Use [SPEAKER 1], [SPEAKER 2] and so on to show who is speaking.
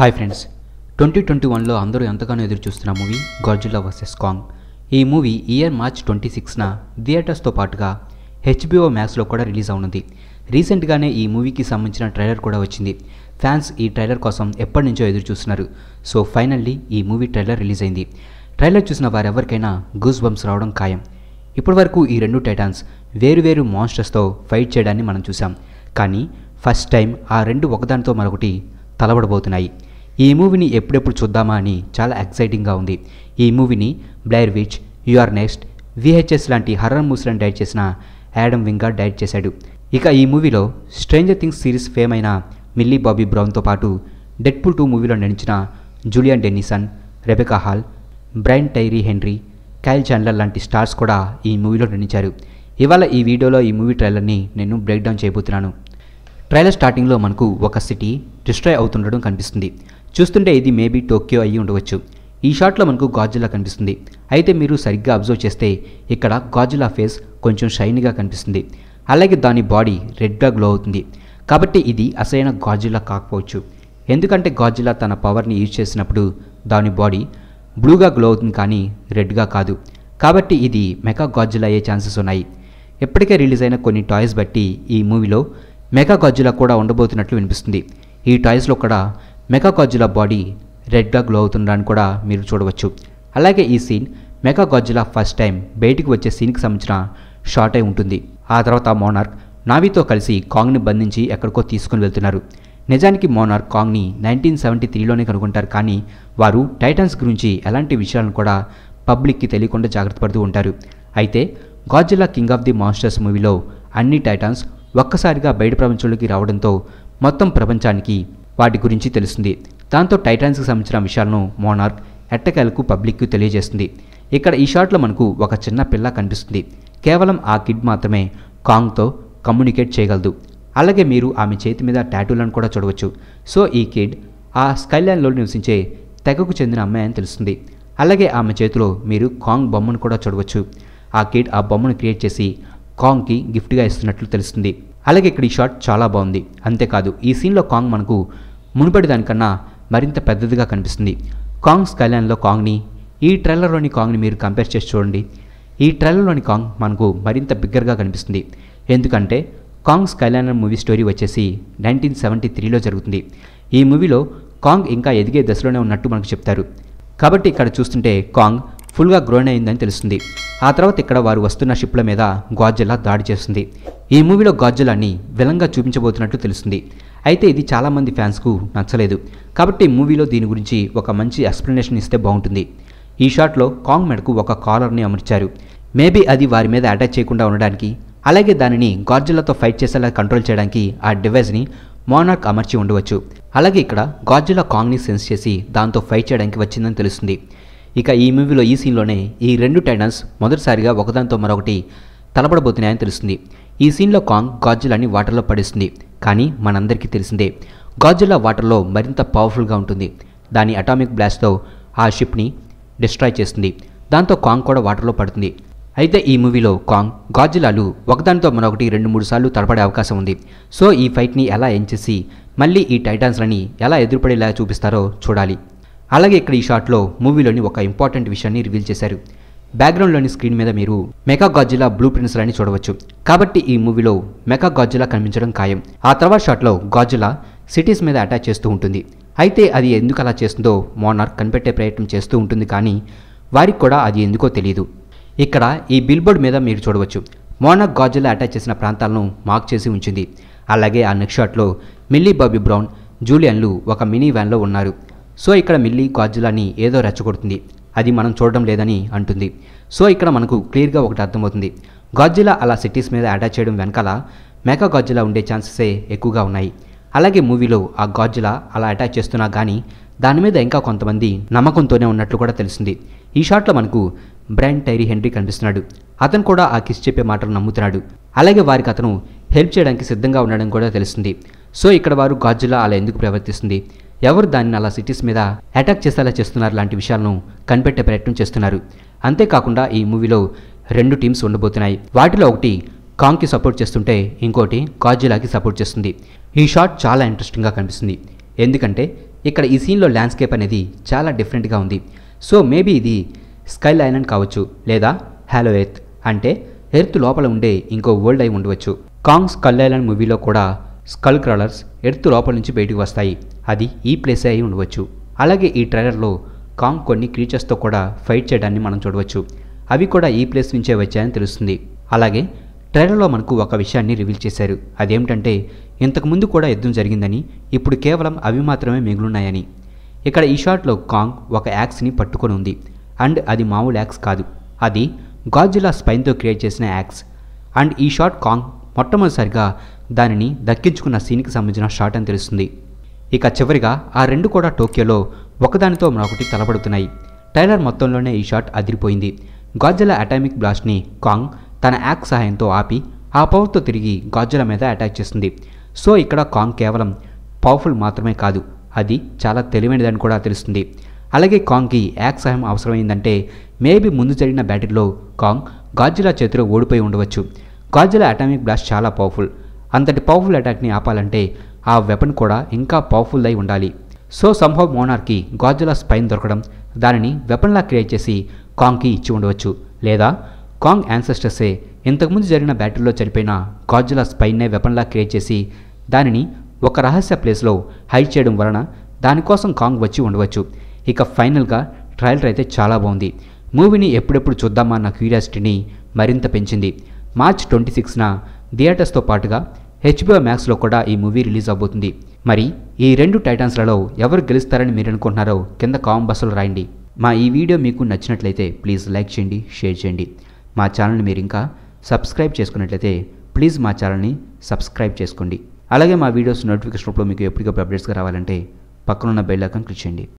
[SPEAKER 1] Hi friends. Twenty twenty వన్లో అందరూ ఎంతగానో ఎదురు చూస్తున్న మూవీ గాడ్జిల్లా వర్సెస్ కాంగ్. ఈ మూవీ ఇయర్ మార్చ్ ట్వంటీ సిక్స్న థియేటర్స్తో పాటుగా హెచ్బిఓ మ్యాక్స్లో కూడా రిలీజ్ అవునుంది. రీసెంట్గానే ఈ మూవీకి సంబంధించిన ట్రైలర్ కూడా వచ్చింది. ఫ్యాన్స్ ఈ ట్రైలర్ కోసం ఎప్పటి నుంచో ఎదురు చూస్తున్నారు సో ఫైనల్లీ ఈ మూవీ ట్రైలర్ రిలీజ్ అయింది. ట్రైలర్ చూసిన వారెవరికైనా గూస్ బంప్స్ రావడం ఖాయం. ఇప్పటివరకు ఈ రెండు టైటాన్స్ వేరువేరు మాన్స్టర్స్తో ఫైట్ చేయడాన్ని మనం చూసాం కానీ ఫస్ట్ టైం ఆ రెండు ఒకదానితో మరొకటి తలబడబోతున్నాయి. ఈ మూవీని ఎప్పుడెప్పుడు చూద్దామా అని చాలా ఎక్సైటింగ్గా ఉంది. ఈ మూవీని Blair Witch you're next VHS లాంటి హర్రర్ మూవీలను డైట్ చేసిన యాడమ్ వింగా డైట్ చేశాడు. ఇక ఈ మూవీలో స్ట్రేంజర్ థింగ్స్ సిరీస్ ఫేమ్ అయిన మిల్లీ బాబీ బ్రౌన్తో పాటు డెడ్పుల్ టూ మూవీలో నటించిన Julian Dennison Rebecca Hall Brian Tyree Henry Kyle Chandler లాంటి స్టార్స్ కూడా ఈ మూవీలో నటించారు. ఇవాళ ఈ వీడియోలో ఈ మూవీ ట్రైలర్ని నేను బ్రేక్ డౌన్ చేయబోతున్నాను. ట్రైలర్ స్టార్టింగ్లో మనకు ఒక సిటీ డిస్ట్రాయ్ అవుతుండడం కనిపిస్తుంది. చూస్తుంటే ఇది మేబీ టోక్యో అయ్యి ఉండవచ్చు. ఈ షాట్లో మనకు గాజులా కనిపిస్తుంది. అయితే మీరు సరిగ్గా అబ్జర్వ్ చేస్తే ఇక్కడ గాజులా ఫేస్ కొంచెం షైనీగా కనిపిస్తుంది. అలాగే దాని బాడీ రెడ్గా గ్లో అవుతుంది. కాబట్టి ఇది అసలైన గాజులా కాకపోవచ్చు. ఎందుకంటే గాజులా తన పవర్ని యూజ్ చేసినప్పుడు దాని బాడీ బ్లూగా గ్లో అవుతుంది కానీ రెడ్గా కాదు. కాబట్టి ఇది మెగా గాజులా అయ్యే ఛాన్సెస్ ఉన్నాయి. ఇప్పటికే రిలీజ్ అయిన కొన్ని టాయ్స్ బట్టి ఈ మూవీలో మెగా గాజులా కూడా ఉండబోతున్నట్లు వినిపిస్తుంది. ఈ టాయ్స్లో కూడా మెకాగాజులా బాడీ రెడ్గా గ్లో అవుతుండడానికి కూడా మీరు చూడవచ్చు. అలాగే ఈ సీన్ మెకాగాజులా ఫస్ట్ టైం బయటికి వచ్చే సీన్కి సంబంధించిన షార్ట్ అయి ఉంటుంది. ఆ తర్వాత మోనార్క్ నావితో కలిసి కాంగ్ని బంధించి ఎక్కడికో తీసుకుని వెళ్తున్నారు. నిజానికి మోనార్ కాంగ్ని నైన్టీన్ సెవెంటీ త్రీలోనే కనుగొంటారు కానీ వారు టైటన్స్ గురించి ఎలాంటి విషయాలను కూడా పబ్లిక్కి తెలియకుండా జాగ్రత్త పడుతూ ఉంటారు. అయితే Godzilla King of the Monsters మూవీలో అన్ని టైటాన్స్ ఒక్కసారిగా బయట ప్రపంచంలోకి రావడంతో మొత్తం ప్రపంచానికి వాటి గురించి తెలుస్తుంది. దాంతో టైటాన్స్కి సంబంధించిన విషయాలను మోనార్క్ ఎట్టకేలకు పబ్లిక్కు తెలియజేస్తుంది. ఇక్కడ ఈ షాట్లో మనకు ఒక చిన్న పిల్ల కనిపిస్తుంది. కేవలం ఆ కిడ్ మాత్రమే కాంగ్తో కమ్యూనికేట్ చేయగలదు. అలాగే మీరు ఆమె చేతి మీద టాటూలను కూడా చూడవచ్చు. సో ఈ కిడ్ ఆ స్కైల్యాండ్లో నివసించే తెగకు చెందిన అమ్మాయి అని తెలుస్తుంది. అలాగే ఆమె చేతిలో మీరు కాంగ్ బొమ్మను కూడా చూడవచ్చు. ఆ కిడ్ ఆ బొమ్మను క్రియేట్ చేసి కాంగ్కి గిఫ్ట్గా ఇస్తున్నట్లు తెలుస్తుంది. అలాగే ఇక్కడ ఈ షాట్ చాలా బాగుంది. అంతేకాదు ఈ సీన్లో కాంగ్ మనకు మునుపటి దానికన్నా మరింత పెద్దదిగా కనిపిస్తుంది. కాంగ్ స్కైలాండ్లో కాంగ్ని ఈ ట్రైలర్లోని కాంగ్ని మీరు కంపేర్ చేసి చూడండి. ఈ ట్రైలర్లోని కాంగ్ మనకు మరింత బిగ్గరగా కనిపిస్తుంది. ఎందుకంటే Kong Skull Island movie story వచ్చేసి నైన్టీన్ సెవెంటీ త్రీలో జరుగుతుంది. ఈ మూవీలో కాంగ్ ఇంకా ఎదిగే దశలోనే ఉన్నట్టు మనకు చెప్తారు. కాబట్టి ఇక్కడ చూస్తుంటే కాంగ్ ఫుల్గా గ్రోన్ అయిందని తెలుస్తుంది. ఆ తర్వాత ఇక్కడ వారు వస్తున్న షిప్ల మీద గాడ్జిల్లా దాడి చేస్తుంది. ఈ మూవీలో గాడ్జిల్లాని విలంగా చూపించబోతున్నట్లు తెలుస్తుంది. అయితే ఇది చాలామంది ఫ్యాన్స్కు నచ్చలేదు. కాబట్టి మూవీలో దీని గురించి ఒక మంచి ఎక్స్ప్లెనేషన్ ఇస్తే బాగుంటుంది. ఈ షాట్లో కాంగ్ మెడకు ఒక కాలర్ని అమర్చారు. మేబీ అది వారి మీద అటాచ్ చేయకుండా ఉండడానికి అలాగే దానిని గాడ్జిల్లాతో ఫైట్ చేసేలా కంట్రోల్ చేయడానికి ఆ డివైస్ని మోనార్క్ అమర్చి ఉండవచ్చు. అలాగే ఇక్కడ గాడ్జిల్లా కాంగ్ని సెన్స్ చేసి దాంతో ఫైట్ చేయడానికి వచ్చిందని తెలుస్తుంది. ఇక ఈ మూవీలో ఈ సీన్లోనే ఈ రెండు టైటన్స్ మొదటిసారిగా ఒకదానితో మరొకటి తలపడబోతున్నాయని తెలుస్తుంది. ఈ సీన్లో కాంగ్ గాడ్జిల్లాని వాటర్లో పడేస్తుంది. కానీ మనందరికీ తెలిసిందే గాడ్జిల్లా వాటర్లో మరింత పవర్ఫుల్గా ఉంటుంది. దాని అటామిక్ బ్లాస్ట్తో ఆ షిప్ని డిస్ట్రాయ్ చేస్తుంది. దాంతో కాంగ్ కూడా వాటర్లో పడుతుంది. అయితే ఈ మూవీలో కాంగ్ గాజులాలు ఒకదానితో మరొకటి రెండు మూడు సార్లు తలపడే అవకాశం ఉంది. సో ఈ ఫైట్ని ఎలా ఎంచేసి మళ్ళీ ఈ టైటాన్స్లని ఎలా ఎదురుపడేలా చూపిస్తారో చూడాలి. అలాగే ఇక్కడ ఈ షాట్లో మూవీలోని ఒక ఇంపార్టెంట్ విషయాన్ని రివీల్ చేశారు. బ్యాక్గ్రౌండ్లోని స్క్రీన్ మీద మీరు మెకా గాడ్జిలా బ్లూ ప్రింట్స్ అని చూడవచ్చు. కాబట్టి ఈ మూవీలో మెకా గాడ్జిలా కనిపించడం ఖాయం. ఆ తర్వాత షాట్లో గాడ్జిలా సిటీస్ మీద అటాచ్ చేస్తూ ఉంటుంది. అయితే అది ఎందుకు అలా చేస్తుందో మోనార్క్ కనిపెట్టే ప్రయత్నం చేస్తూ ఉంటుంది కానీ వారికి కూడా అది ఎందుకో తెలియదు ఇక్కడ ఈ బిల్బోర్డ్ మీద మీరు చూడవచ్చు. మోనార్క్ గాజులా అటాచ్ చేసిన ప్రాంతాలను మార్క్ చేసి ఉంచింది. అలాగే ఆ నెక్స్ట్ షాట్లో మిల్లీ బాబీ బ్రౌన్ జూలియన్లు ఒక మినీ వ్యాన్లో ఉన్నారు. సో ఇక్కడ మిల్లీ గాజులాని ఏదో రెచ్చగొడుతుంది. అది మనం చూడడం లేదని అంటుంది. సో ఇక్కడ మనకు క్లియర్గా ఒకటి అర్థమవుతుంది. గాడ్జిలా అలా సిటీస్ మీద అటాచ్ చేయడం వెనకాల మెగా గాడ్జిలా ఉండే ఛాన్సెసే ఎక్కువగా ఉన్నాయి. అలాగే మూవీలో ఆ గాడ్జిలా అలా అటాచ్ చేస్తున్నా కానీ దాని మీద ఇంకా కొంతమంది నమ్మకంతోనే ఉన్నట్లు కూడా తెలిసింది ఈ షాట్లో మనకు బ్రాండ్ టైరీ హెన్రీ కనిపిస్తున్నాడు. అతను కూడా ఆ కిస్ చెప్పే మాటలు నమ్ముతున్నాడు. అలాగే వారికి అతను హెల్ప్ చేయడానికి సిద్ధంగా ఉండడం కూడా తెలుస్తుంది. సో ఇక్కడ వారు గాడ్జిలా అలా ఎందుకు ప్రవర్తిస్తుంది? ఎవరు దానిని అలా సిటీస్ మీద అటాక్ చేసేలా చేస్తున్నారు లాంటి విషయాలను కనిపెట్టే ప్రయత్నం చేస్తున్నారు. అంతేకాకుండా ఈ మూవీలో రెండు టీమ్స్ ఉండబోతున్నాయి. వాటిలో ఒకటి కాంగ్కి సపోర్ట్ చేస్తుంటే ఇంకోటి కాజిలాకి సపోర్ట్ చేస్తుంది. ఈ షాట్ చాలా ఇంట్రెస్టింగ్గా కనిపిస్తుంది. ఎందుకంటే ఇక్కడ ఈ సీన్లో ల్యాండ్స్కేప్ అనేది చాలా డిఫరెంట్గా ఉంది. సో మేబీ ఇది స్కై ఐలాండ్ కావచ్చు లేదా హ్యాలో ఎర్త్ అంటే ఎర్త్ లోపల ఉండే ఇంకో వరల్డ్ అయి ఉండవచ్చు. కాంగ్ స్కల్ ఐలాండ్ మూవీలో కూడా స్కల్ క్రాలర్స్ ఎర్త్ లోపల నుంచి బయటకు వస్తాయి. అది ఈ ప్లేసే అయి ఉండవచ్చు. అలాగే ఈ ట్రైలర్లో కాంగ్ కొన్ని క్రీచర్స్తో కూడా ఫైట్ చేయడాన్ని మనం చూడవచ్చు. అవి కూడా ఈ ప్లేస్ నుంచే వచ్చాయని తెలుస్తుంది. అలాగే ట్రైలర్లో మనకు ఒక విషయాన్ని రివీల్ చేశారు. అదేమిటంటే ఇంతకుముందు కూడా యుద్ధం జరిగిందని ఇప్పుడు కేవలం అవి మాత్రమే మిగులున్నాయని. ఇక్కడ ఈ షాట్లో కాంగ్ ఒక యాక్స్ని పట్టుకొని ఉంది. అండ్ అది మామూలు యాక్స్ కాదు. అది గాజిలా స్పైన్తో క్రియేట్ చేసిన యాక్స్ అండ్ ఈ షాట్ కాంగ్ మొట్టమొదటిసారిగా దానిని దక్కించుకున్న సీన్కి సంబంధించిన షాట్ అని తెలుస్తుంది. ఇక చివరిగా ఆ రెండు కూడా టోక్యోలో ఒకదానితో మరొకటి తలబడుతున్నాయి టైలర్ మొత్తంలోనే ఈ షాట్ అదిరిపోయింది. గాజల అటామిక్ బ్లాస్ట్ని కాంగ్ తన యాక్ సహాయంతో ఆపి ఆ పవర్తో తిరిగి గాజుల మీద అటాక్ చేస్తుంది. సో ఇక్కడ కాంగ్ కేవలం పవర్ఫుల్ మాత్రమే కాదు అది చాలా తెలివైనదని కూడా తెలుస్తుంది. అలాగే కాంగ్కి యాక్ సహాయం అవసరమైందంటే మేబీ ముందు జరిగిన బ్యాటిల్లో కాంగ్ గాజ్జిలా చేతిలో ఓడిపోయి ఉండవచ్చు. గాజుల అటామిక్ బ్లాస్ట్ చాలా పవర్ఫుల్. అంతటి పవర్ఫుల్ అటాక్ని ఆపాలంటే ఆ వెపన్ కూడా ఇంకా పవర్ఫుల్ అయి ఉండాలి. సో సంభవ్ మోనార్కి గాజుల స్పైన్ దొరకడం దానిని వెపన్లా క్రియేట్ చేసి కాంగ్కి ఇచ్చి ఉండవచ్చు. లేదా కాంగ్ యాన్సెస్టర్సే ఇంతకుముందు జరిగిన బ్యాటిల్లో చనిపోయిన గాజుల స్పైన్నే వెపన్లా క్రియేట్ చేసి దానిని ఒక రహస్య ప్లేస్లో హైడ్ చేయడం వలన దానికోసం కాంగ్ వచ్చి ఉండవచ్చు. ఇక ఫైనల్గా ట్రైలర్ అయితే చాలా బాగుంది. మూవీని ఎప్పుడెప్పుడు చూద్దామా అన్న క్యూరియాసిటీని మరింత పెంచింది. మార్చ్ ట్వంటీ సిక్స్న థియేటర్స్తో పాటుగా హెచ్బిఓ మ్యాక్స్లో కూడా ఈ మూవీ రిలీజ్ అవబోతుంది. మరి ఈ రెండు టైటాన్స్లలో ఎవరు గెలుస్తారని మీరు అనుకుంటున్నారో కింద కామెంట్ బాక్స్లో రాయండి. మా ఈ వీడియో మీకు నచ్చినట్లయితే ప్లీజ్ లైక్ చేయండి షేర్ చేయండి. మా ఛానల్ని మీరు ఇంకా సబ్స్క్రైబ్ చేసుకున్నట్లయితే ప్లీజ్ మా ఛానల్ని సబ్స్క్రైబ్ చేసుకోండి. అలాగే మా వీడియోస్ నోటిఫికేషన్ రూపంలో మీకు ఎప్పటికప్పుడు అప్డేట్స్గా రావాలంటే పక్కనున్న బెల్ ఐకాన్ క్లిక్ చేయండి.